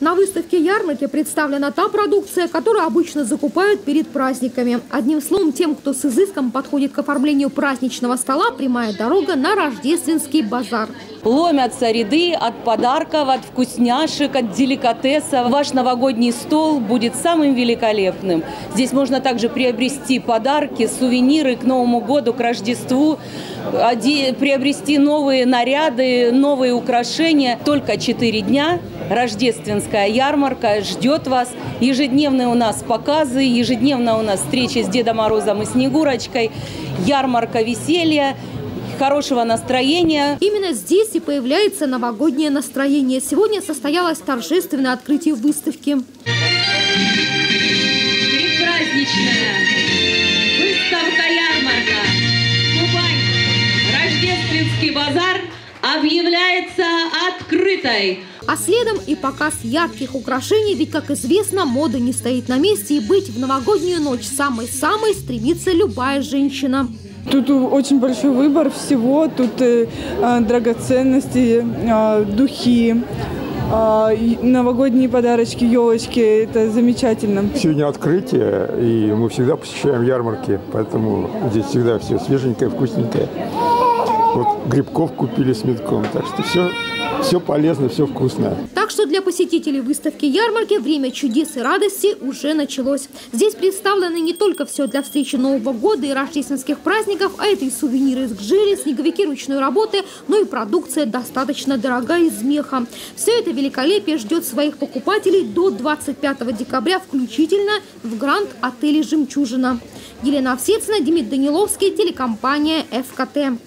На выставке ярмарки представлена та продукция, которую обычно закупают перед праздниками. Одним словом, тем, кто с изыском подходит к оформлению праздничного стола, прямая дорога на рождественский базар. Ломятся ряды от подарков, от вкусняшек, от деликатесов. Ваш новогодний стол будет самым великолепным. Здесь можно также приобрести подарки, сувениры к Новому году, к Рождеству, приобрести новые наряды, новые украшения. Только 4 дня рождественская ярмарка ждет вас. Ежедневные у нас показы, ежедневно у нас встречи с Дедом Морозом и Снегурочкой, ярмарка веселья хорошего настроения. Именно здесь и появляется новогоднее настроение. Сегодня состоялось торжественное открытие выставки. Предпраздничная выставка-ярмарка Кубань. Рождественский базар объявляется открытой. А следом и показ ярких украшений, ведь, как известно, мода не стоит на месте, и быть в новогоднюю ночь самой-самой стремится любая женщина. Тут очень большой выбор всего. Тут э, а, драгоценности, э, духи, э, новогодние подарочки, елочки. Это замечательно. Сегодня открытие, и мы всегда посещаем ярмарки, поэтому здесь всегда все свеженькое, вкусненькое. Вот грибков купили с метком, так что все все полезно, все вкусно. Так что для посетителей выставки ярмарки время чудес и радости уже началось. Здесь представлены не только все для встречи Нового года и рождественских праздников, а это и сувениры из гжели, снеговики ручной работы, но и продукция достаточно дорогая из меха. Все это великолепие ждет своих покупателей до 25 декабря включительно в гранд-отеле «Жемчужина». Елена Овсецина, Демид Даниловский, телекомпания «ФКТ».